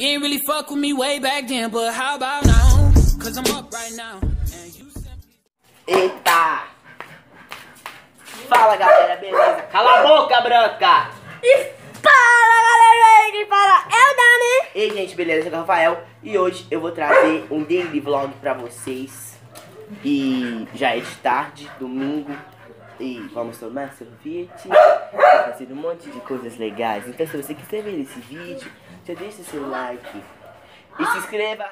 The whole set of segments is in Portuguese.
You ain't really fuck with me way back then, but how about now? Cause I'm up right now. And you simply... Eita! Fala galera, beleza? Cala a boca, branca! Fala galera, quem fala é o Dani. Ei gente, beleza? Eu sou o Rafael e hoje eu vou trazer um daily vlog pra vocês. E já é de tarde, domingo, e vamos tomar sorvete, fazer um monte de coisas legais. Então se você quiser ver esse vídeo, já deixa seu like e se inscreva.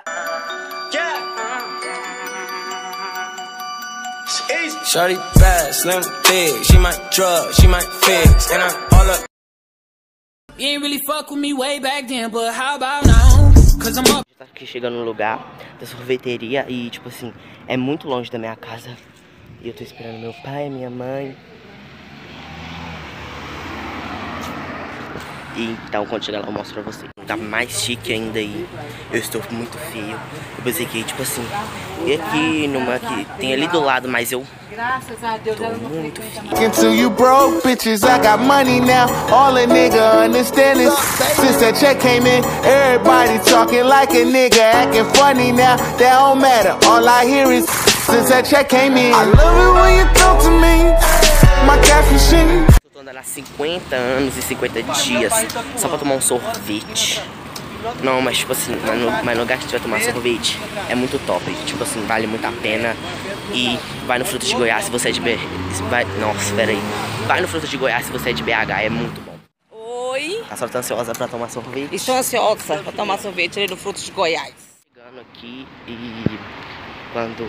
Shorty bad, slim thick. She might drug, she might fix, and I'm all up. You ain't really fuck with me way back then, but how about now? Cause I'm up. Tá aqui chegando no lugar da sorveteria e tipo assim, é muito longe da minha casa. E eu tô esperando meu pai, minha mãe. Então quando chegar lá eu mostro pra vocês. Tá mais chique ainda aí. Eu estou muito feio. Eu pensei que tipo assim, e aqui numa aqui, tem ali do lado, mas eu Graças a Deus, tô muito feio. Until you broke bitches, I got money now. All a nigga understand is since that check came in, everybody talking like a nigga, acting funny now. That don't matter. All I hear is since that check came in. I love it when you talk to me. My cash machine. Há 50 anos e 50 dias só pra tomar um sorvete. Não, mas tipo assim, mas no, mas no lugar que você vai tomar sorvete é muito top. Tipo assim, vale muito a pena. E vai no Frutas de Goiás se você é de BH. Vai, nossa, pera aí. Vai no Frutas de Goiás se você é de BH, é muito bom. Oi, A senhora tá ansiosa pra tomar sorvete? estou ansiosa para tomar sorvete ali no Frutos de Goiás. Chegando aqui e quando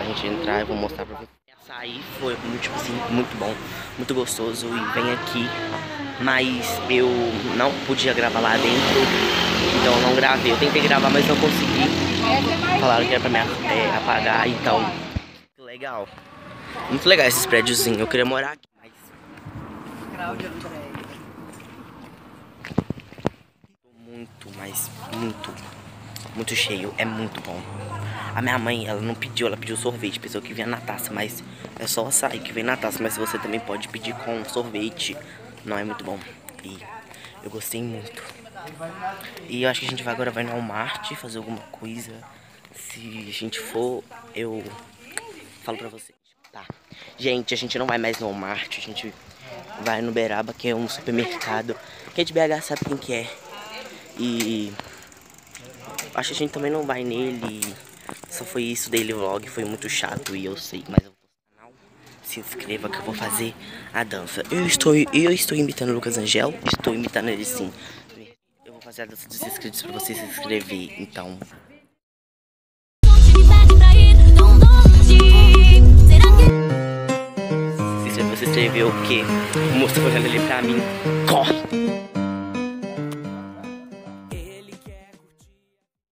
a gente entrar eu vou mostrar pra vocês. Açaí foi muito, tipo assim, muito bom, muito gostoso e vem aqui. Mas eu não podia gravar lá dentro, então não gravei. Eu tentei gravar, mas não consegui. Falaram que era pra me é, apagar, então. Legal. Muito legal esses prédiozinhos. Eu queria morar aqui, mas muito, mas muito, muito cheio. É muito bom. A minha mãe, ela não pediu, ela pediu sorvete, pensou que vinha na taça, mas é só açaí que vem na taça, mas você também pode pedir com sorvete. Não é muito bom. E eu gostei muito. E eu acho que a gente vai agora vai no Walmart fazer alguma coisa. Se a gente for, eu falo pra vocês. Tá. Gente, a gente não vai mais no Walmart, a gente vai no Beraba, que é um supermercado. Quem é de BH sabe quem que é. E acho que a gente também não vai nele. Só foi isso dele vlog, foi muito chato e eu sei, mas eu vou canal. Se inscreva que eu vou fazer a dança. Eu estou, eu estou imitando o Lucas Angel, estou imitando ele sim. Eu vou fazer a dança dos inscritos pra você se inscrever, então. Se você escreveu o que? O moço olhando ali pra mim. Corre!